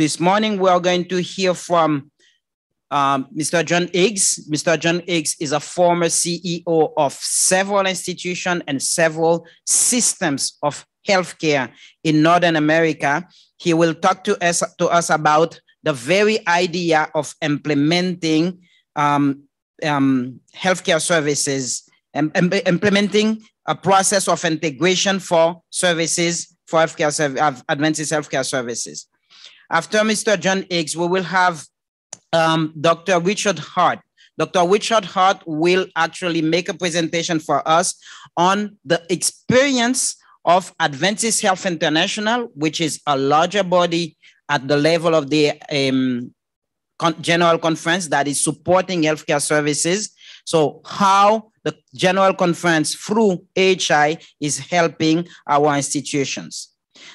this morning we are going to hear from um, Mr. John Hicks. Mr. John Hicks is a former CEO of several institutions and several systems of healthcare in Northern America. He will talk to us, to us about the very idea of implementing um, um, healthcare services and implementing a process of integration for services for healthcare Adventist healthcare services. After Mr. John Hicks, we will have um, Dr. Richard Hart. Dr. Richard Hart will actually make a presentation for us on the experience of Adventist Health International, which is a larger body at the level of the um, con general conference that is supporting healthcare services. So how the general conference through AHI is helping our institutions.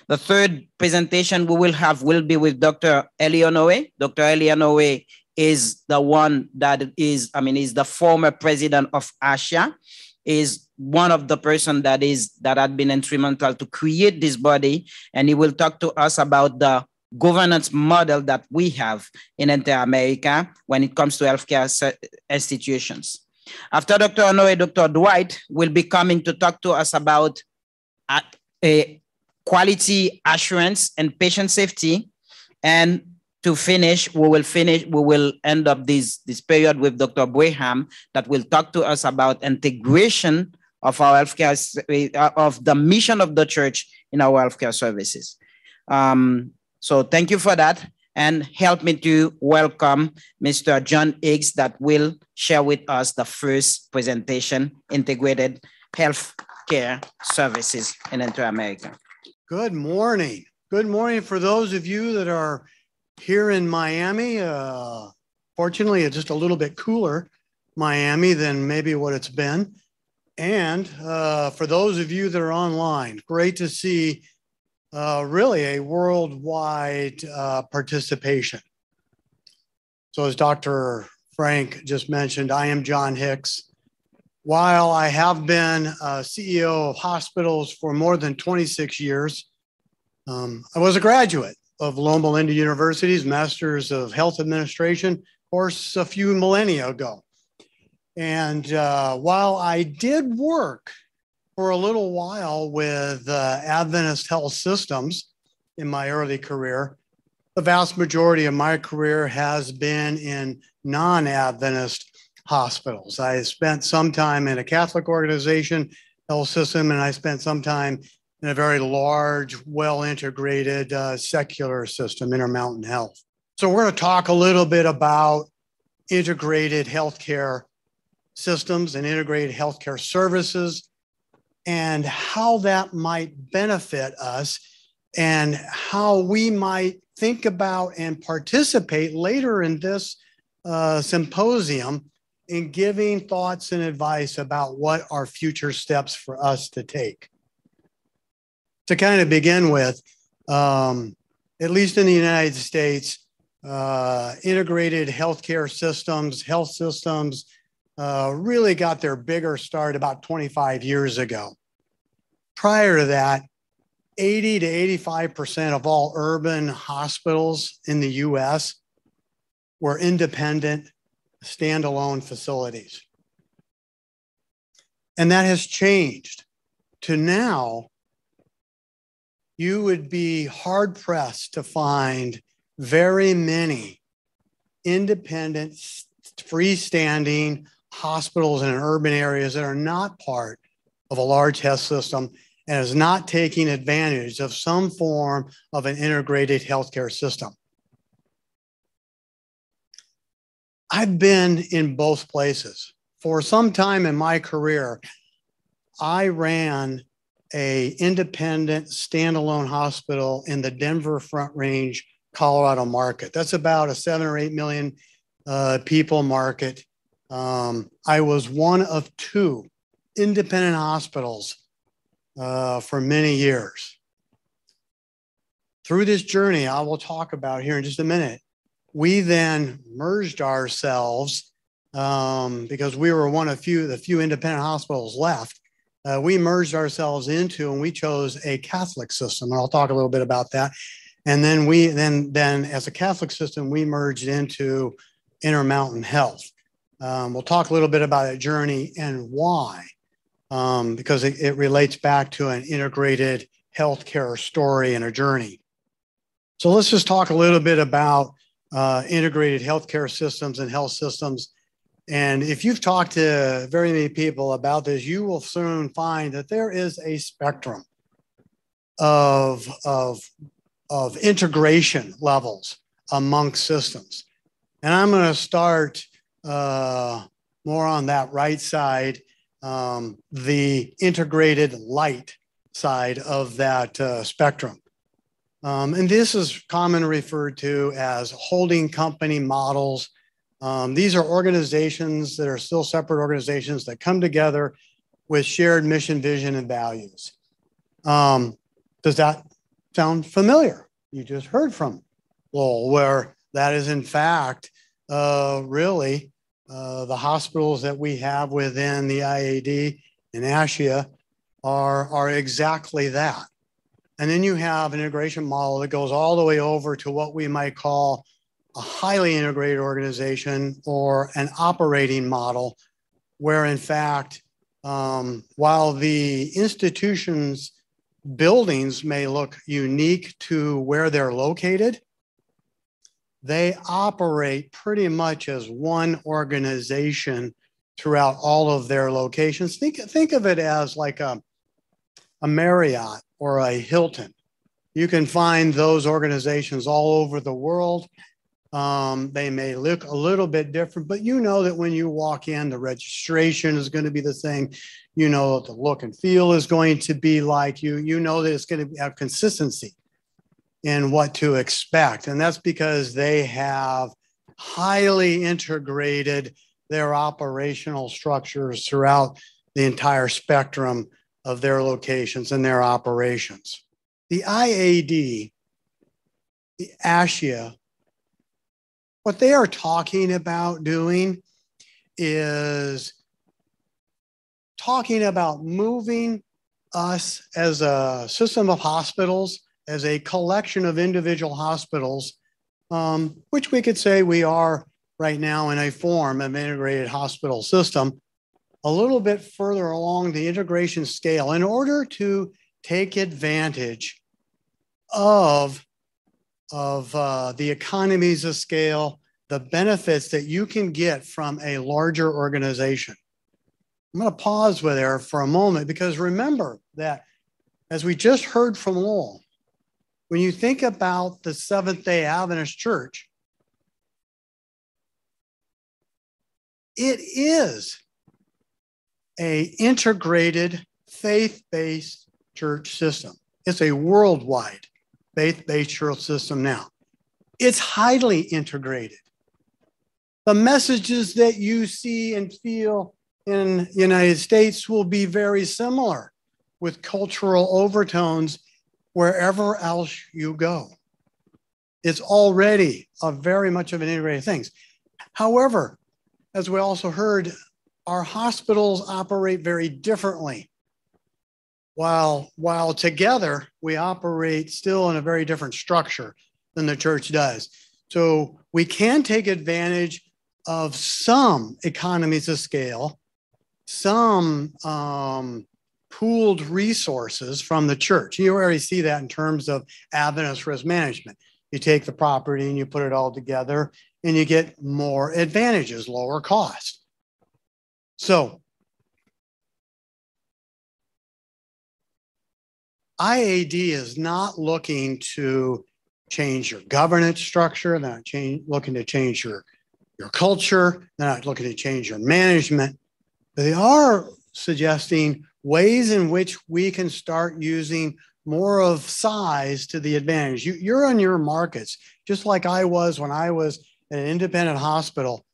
The third presentation we will have will be with Dr. Eleanor. Dr. Eleanor is the one that is, I mean, is the former president of ASHA, is one of the person that is that had been instrumental to create this body, and he will talk to us about the governance model that we have in Inter-America when it comes to healthcare institutions. After Dr. Honore, Dr. Dwight will be coming to talk to us about uh, a, a quality assurance and patient safety. And to finish, we will finish, we will end up this, this period with Dr. Braham that will talk to us about integration of our healthcare, uh, of the mission of the church in our healthcare services. Um, so thank you for that. And help me to welcome Mr. John Hicks that will share with us the first presentation, Integrated Healthcare Services in Inter-America. Good morning. Good morning for those of you that are here in Miami. Uh, fortunately, it's just a little bit cooler Miami than maybe what it's been. And uh, for those of you that are online, great to see uh, really a worldwide uh, participation. So, as Dr. Franck just mentioned, I am John Hicks. While I have been CEO of hospitals for more than 26 years, um, I was a graduate of Loma Linda University's Masters of Health Administration course a few millennia ago. And uh, while I did work for a little while with uh, Adventist Health Systems in my early career, the vast majority of my career has been in non Adventist hospitals. I spent some time in a Catholic organization, health system, and I spent some time in a very large, well integrated uh, secular system, Intermountain Health. So, we're going to talk a little bit about integrated healthcare systems and integrated healthcare services and how that might benefit us and how we might think about and participate later in this uh, symposium in giving thoughts and advice about what are future steps for us to take. To kind of begin with, um, at least in the United States, uh, integrated healthcare systems, health systems, uh, really got their bigger start about 25 years ago. Prior to that, 80 to 85% of all urban hospitals in the US were independent standalone facilities. And that has changed to now, you would be hard pressed to find very many independent, freestanding hospitals in urban areas that are not part of a large health system and is not taking advantage of some form of an integrated healthcare system. I've been in both places. For some time in my career, I ran a independent standalone hospital in the Denver Front Range, Colorado market. That's about a seven or eight million uh, people market. Um, I was one of two independent hospitals uh, for many years. Through this journey, I will talk about here in just a minute, we then merged ourselves um, because we were one of few the few independent hospitals left. Uh, we merged ourselves into and we chose a Catholic system, and I'll talk a little bit about that. And then we then then as a Catholic system, we merged into Intermountain Health. Um, we'll talk a little bit about that journey and why, um, because it, it relates back to an integrated healthcare story and a journey. So let's just talk a little bit about uh, integrated healthcare systems and health systems. And if you've talked to very many people about this, you will soon find that there is a spectrum of, of, of integration levels amongst systems. And I'm going to start uh, more on that right side, um, the integrated light side of that uh, spectrum. Um, and this is commonly referred to as holding company models. Um, these are organizations that are still separate organizations that come together with shared mission, vision, and values. Um, does that sound familiar? You just heard from Lowell, where that is in fact uh, really uh, the hospitals that we have within the IAD and ASHA are, are exactly that. And then you have an integration model that goes all the way over to what we might call a highly integrated organization or an operating model, where in fact, um, while the institution's buildings may look unique to where they're located, they operate pretty much as one organization throughout all of their locations. Think, think of it as like a, a Marriott or a Hilton. You can find those organizations all over the world. Um, they may look a little bit different, but you know that when you walk in, the registration is going to be the same. You know the look and feel is going to be like. You you know that it's going to have consistency in what to expect, and that's because they have highly integrated their operational structures throughout the entire spectrum of their locations and their operations. The IAD, the ASHA, what they are talking about doing is talking about moving us as a system of hospitals, as a collection of individual hospitals, um, which we could say we are right now in a form of integrated hospital system a little bit further along the integration scale in order to take advantage of, of uh, the economies of scale, the benefits that you can get from a larger organization. I'm going to pause with there for a moment because remember that as we just heard from Lowell, when you think about the Seventh day Adventist Church, it is a integrated faith-based church system. It's a worldwide faith-based church system now. It's highly integrated. The messages that you see and feel in the United States will be very similar with cultural overtones wherever else you go. It's already a very much of an integrated thing. However, as we also heard our hospitals operate very differently. While, while together, we operate still in a very different structure than the church does. So we can take advantage of some economies of scale, some um, pooled resources from the church. You already see that in terms of Adventist risk management. You take the property and you put it all together, and you get more advantages, lower cost. So, IAD is not looking to change your governance structure. They're not change, looking to change your, your culture. They're not looking to change your management. They are suggesting ways in which we can start using more of size to the advantage. You, you're on your markets, just like I was when I was at an independent hospital.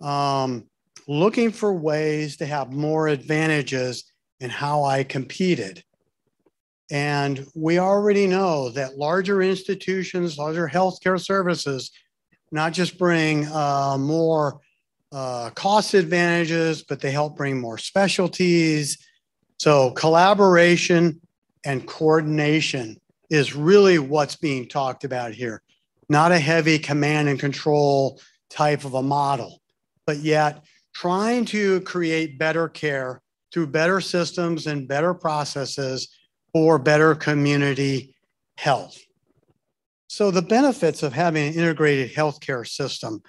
Um, looking for ways to have more advantages in how I competed. And we already know that larger institutions, larger healthcare services, not just bring uh, more uh, cost advantages, but they help bring more specialties. So collaboration and coordination is really what's being talked about here. Not a heavy command and control type of a model, but yet trying to create better care through better systems and better processes for better community health. So the benefits of having an integrated healthcare system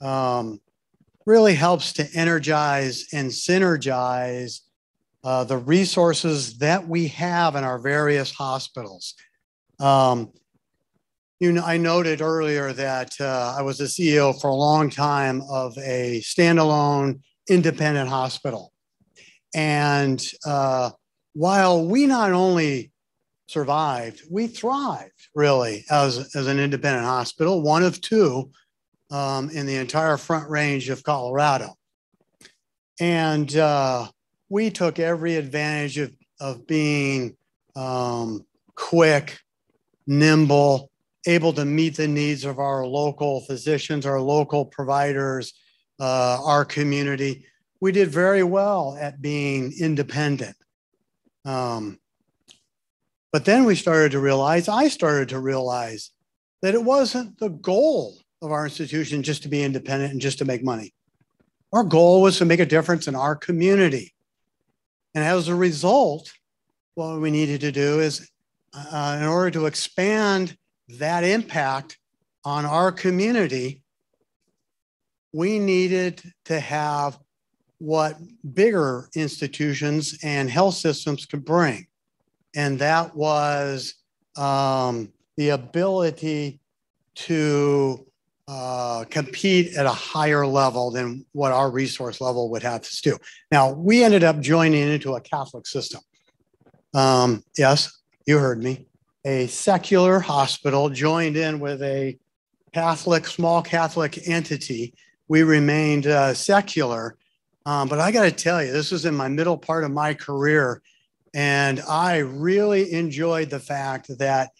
um, really helps to energize and synergize uh, the resources that we have in our various hospitals. Um, you know, I noted earlier that uh, I was the CEO for a long time of a standalone independent hospital. And uh, while we not only survived, we thrived really as, as an independent hospital, one of two um, in the entire front range of Colorado. And uh, we took every advantage of, of being um, quick, nimble, able to meet the needs of our local physicians, our local providers, uh, our community. We did very well at being independent. Um, but then we started to realize, I started to realize that it wasn't the goal of our institution just to be independent and just to make money. Our goal was to make a difference in our community. And as a result, what we needed to do is, uh, in order to expand that impact on our community, we needed to have what bigger institutions and health systems could bring. And that was um, the ability to uh, compete at a higher level than what our resource level would have to do. Now, we ended up joining into a Catholic system. Um, yes, you heard me. A secular hospital joined in with a Catholic, small Catholic entity. We remained uh, secular. Um, but I got to tell you, this was in my middle part of my career. And I really enjoyed the fact that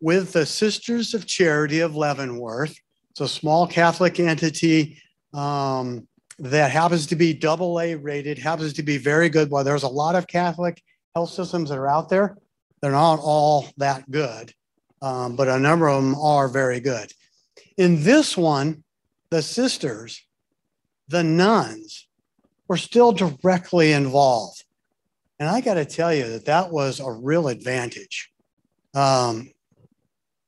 with the Sisters of Charity of Leavenworth, it's a small Catholic entity um, that happens to be double A rated, happens to be very good. While there's a lot of Catholic health systems that are out there, they're not all that good, um, but a number of them are very good. In this one, the sisters, the nuns, were still directly involved. And I got to tell you that that was a real advantage. Um,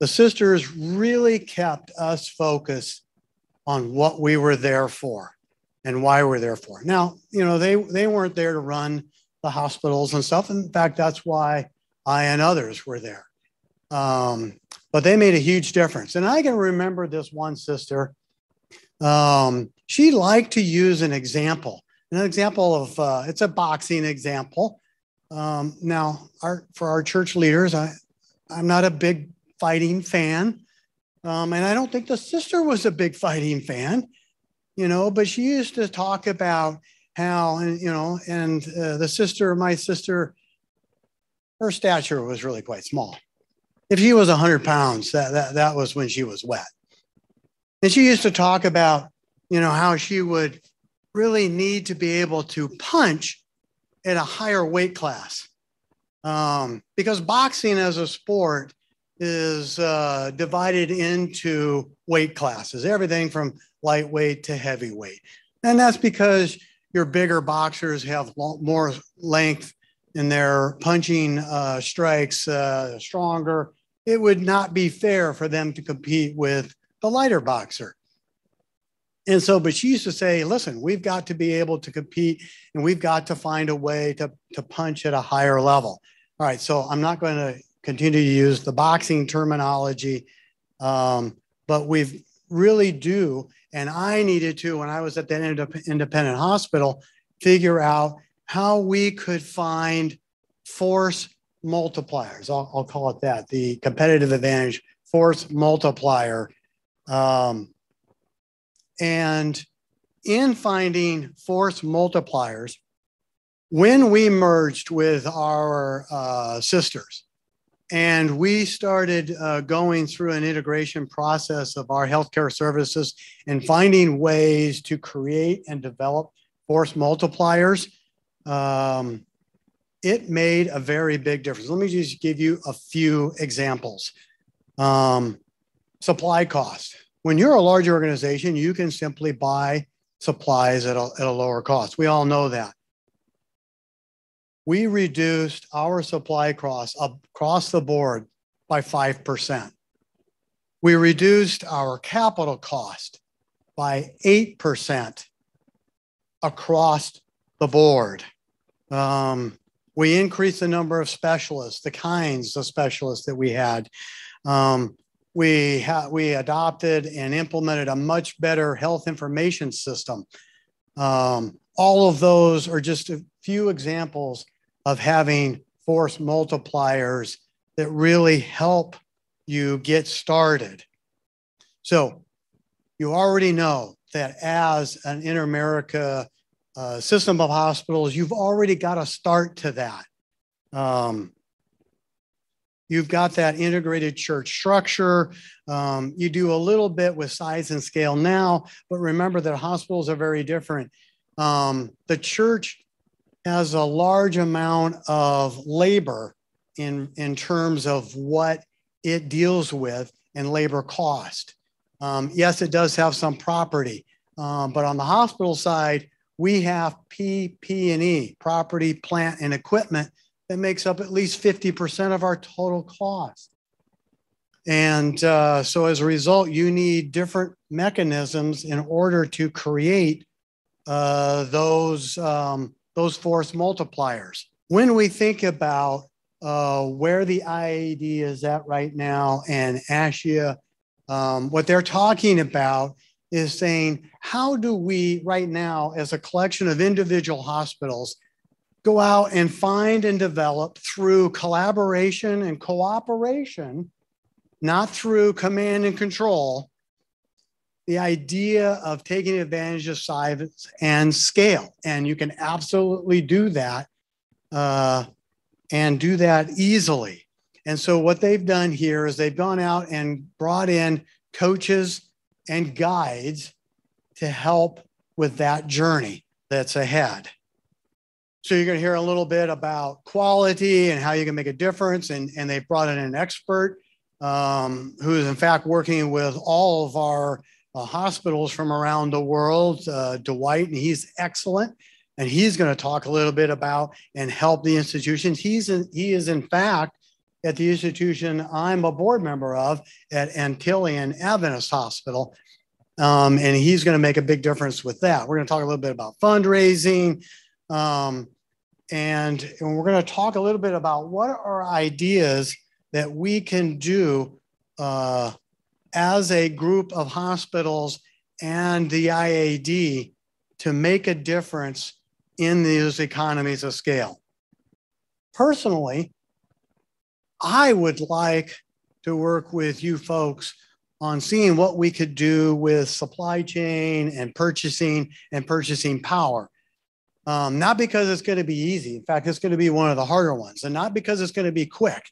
the sisters really kept us focused on what we were there for and why we're there for. Now, you know, they they weren't there to run the hospitals and stuff. In fact, that's why I and others were there. Um, but they made a huge difference. And I can remember this one sister. Um, she liked to use an example, an example of uh, it's a boxing example. Um, now, our, for our church leaders, I, I'm not a big fighting fan. Um, and I don't think the sister was a big fighting fan, you know, but she used to talk about how, and, you know, and uh, the sister, my sister, her stature was really quite small. If she was 100 pounds, that, that, that was when she was wet. And she used to talk about, you know, how she would really need to be able to punch at a higher weight class. Um, because boxing as a sport is uh, divided into weight classes, everything from lightweight to heavyweight. And that's because your bigger boxers have more length in their punching uh, strikes, uh, stronger. It would not be fair for them to compete with the lighter boxer. And so, but she used to say, listen, we've got to be able to compete and we've got to find a way to, to punch at a higher level. All right, so I'm not going to continue to use the boxing terminology. Um, but we really do, and I needed to, when I was at that independent hospital, figure out how we could find force multipliers. I'll, I'll call it that the competitive advantage force multiplier. Um, and in finding force multipliers, when we merged with our uh, sisters, and we started uh, going through an integration process of our healthcare services and finding ways to create and develop force multipliers. Um, it made a very big difference. Let me just give you a few examples. Um, supply cost. When you're a large organization, you can simply buy supplies at a, at a lower cost. We all know that. We reduced our supply costs across the board by 5%. We reduced our capital cost by 8% across the board. Um, we increased the number of specialists, the kinds of specialists that we had. Um, we, ha- we adopted and implemented a much better health information system. Um, all of those are just a few examples of having force multipliers that really help you get started. So you already know that as an Inter-America uh, system of hospitals, you've already got a start to that. Um, you've got that integrated church structure. Um, you do a little bit with size and scale now, but remember that hospitals are very different. Um, the church has a large amount of labor in, in terms of what it deals with and labor cost. Um, yes, it does have some property, um, but on the hospital side, we have PP&E, property, plant, and equipment that makes up at least 50% of our total cost. And uh, so as a result, you need different mechanisms in order to create uh, those, um, those force multipliers. When we think about uh, where the IAD is at right now and ASHA, um, what they're talking about is saying, how do we right now, as a collection of individual hospitals, go out and find and develop through collaboration and cooperation, not through command and control, the idea of taking advantage of size and scale. And you can absolutely do that uh, and do that easily. And so, what they've done here is they've gone out and brought in coaches and guides to help with that journey that's ahead. So you're going to hear a little bit about quality and how you can make a difference. And, and they've brought in an expert um, who is in fact working with all of our uh, hospitals from around the world, uh, Dwight, and he's excellent. And he's going to talk a little bit about and help the institutions. He's in, he is in fact at the institution I'm a board member of at Antillean Adventist Hospital. Um, and he's going to make a big difference with that. We're going to talk a little bit about fundraising. Um, and, and we're going to talk a little bit about what are ideas that we can do uh, as a group of hospitals and the IAD to make a difference in these economies of scale. Personally, I would like to work with you folks on seeing what we could do with supply chain and purchasing and purchasing power. Um, not because it's going to be easy. In fact, it's going to be one of the harder ones, and not because it's going to be quick,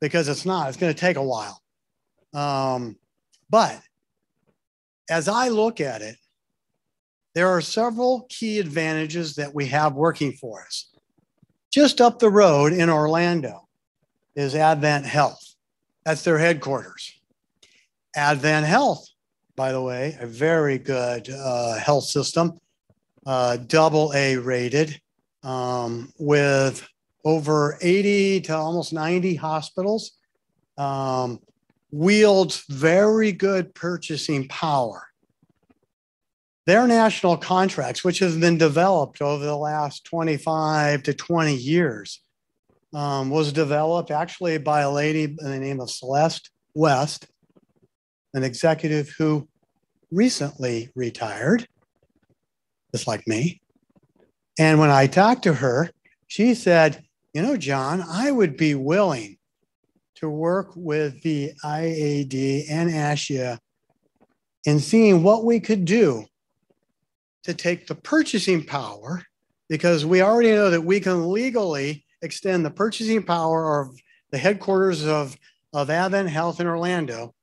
because it's not. It's going to take a while. Um, but as I look at it, there are several key advantages that we have working for us. Just up the road in Orlando, is Advent Health. That's their headquarters. Advent Health, by the way, a very good uh, health system, uh, double A rated, um, with over 80 to almost 90 hospitals, um, wields very good purchasing power. Their national contracts, which have been developed over the last 25 to 20 years, um, was developed actually by a lady by the name of Celeste West, an executive who recently retired, just like me. And when I talked to her, she said, You know, John, I would be willing to work with the IAD and ASHA in seeing what we could do to take the purchasing power, because we already know that we can legally extend the purchasing power of the headquarters of, of Advent Health in Orlando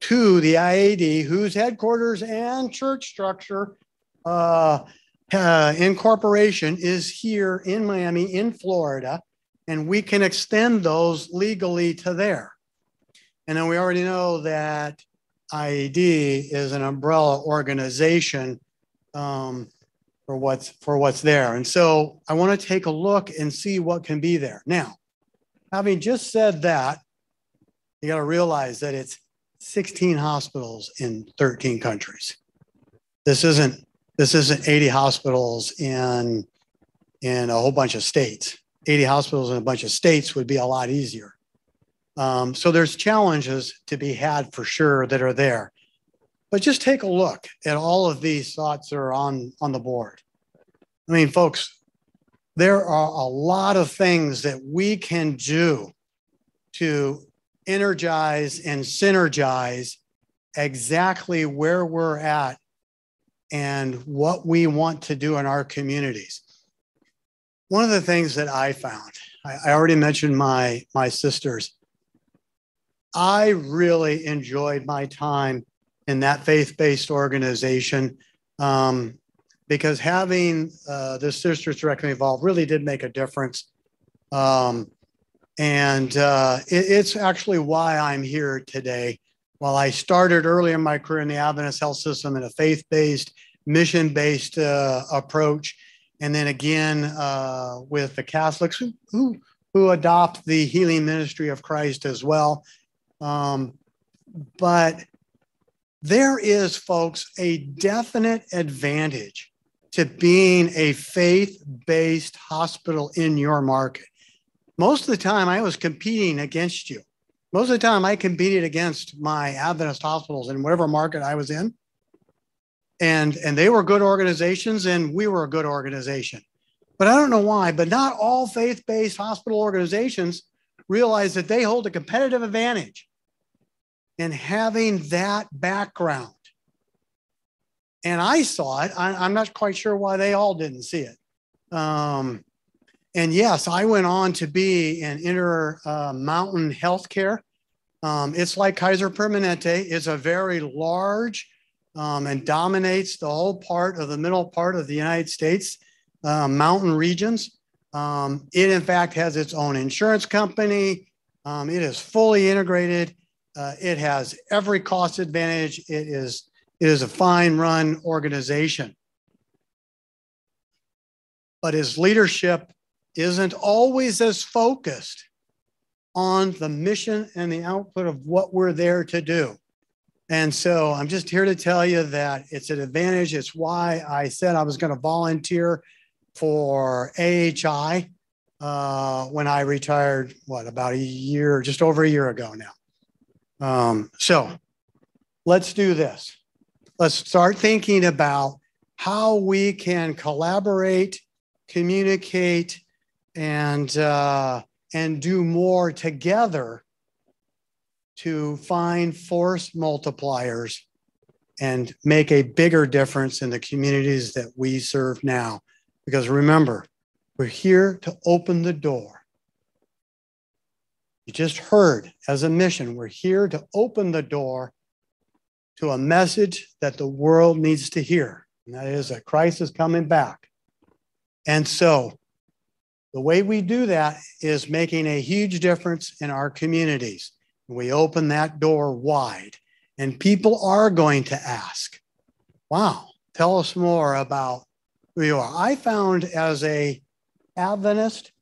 to the IAD, whose headquarters and church structure uh, uh, incorporation is here in Miami, in Florida. and we can extend those legally to there. And then we already know that IAD is an umbrella organization um, for what's for what's there. And so I want to take a look and see what can be there. Now, having just said that, you got to realize that it's 16 hospitals in 13 countries. This isn't this isn't 80 hospitals in in a whole bunch of states. 80 hospitals in a bunch of states would be a lot easier. Um, so there's challenges to be had for sure that are there. But just take a look at all of these thoughts that are on, on the board. I mean, folks, there are a lot of things that we can do to energize and synergize exactly where we're at and what we want to do in our communities. One of the things that I found, I, I already mentioned my, my sisters. I really enjoyed my time in that faith based organization um, because having uh, the sisters directly involved really did make a difference. Um, and uh, it, it's actually why I'm here today. While I started early in my career in the Adventist health system in a faith based, mission based uh, approach, and then again uh, with the Catholics who, who, who adopt the healing ministry of Christ as well. Um, but there is, folks, a definite advantage to being a faith based hospital in your market. Most of the time, I was competing against you. Most of the time, I competed against my Adventist hospitals in whatever market I was in. And, and they were good organizations, and we were a good organization. But I don't know why, but not all faith based hospital organizations realize that they hold a competitive advantage in having that background. And I saw it. I, am not quite sure why they all didn't see it. Um, and yes, I went on to be in Intermountain uh, Healthcare. Um, it's like Kaiser Permanente. It's a very large um, and dominates the whole part of the middle part of the United States, uh, mountain regions. Um, it, in fact, has its own insurance company. Um, it is fully integrated. Uh, it has every cost advantage. It is, it is a fine run organization. But his leadership isn't always as focused on the mission and the output of what we're there to do. And so I'm just here to tell you that it's an advantage. It's why I said I was going to volunteer for AHI uh, when I retired, what, about a year, just over a year ago now. Um, so let's do this. Let's start thinking about how we can collaborate, communicate, and uh, and do more together to find force multipliers and make a bigger difference in the communities that we serve now. Because remember, we're here to open the door. You just heard as a mission, we're here to open the door to a message that the world needs to hear, and that is that Christ is coming back. And so, the way we do that is making a huge difference in our communities. We open that door wide, and people are going to ask, Wow, tell us more about who you are. I found as a Adventist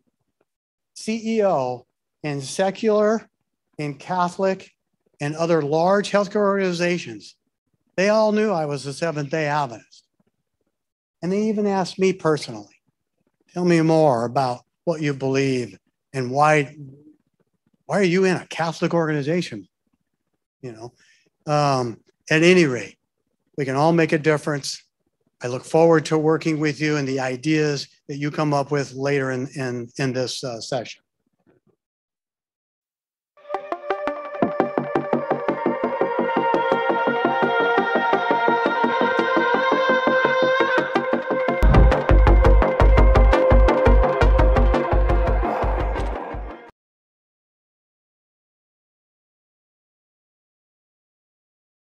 CEO in secular, in Catholic, and other large healthcare organizations, they all knew I was a Seventh day Adventist. And they even asked me personally, tell me more about what you believe and why why are you in a Catholic organization? You know, um, at any rate, we can all make a difference. I look forward to working with you and the ideas that you come up with later in, in, in this uh, session.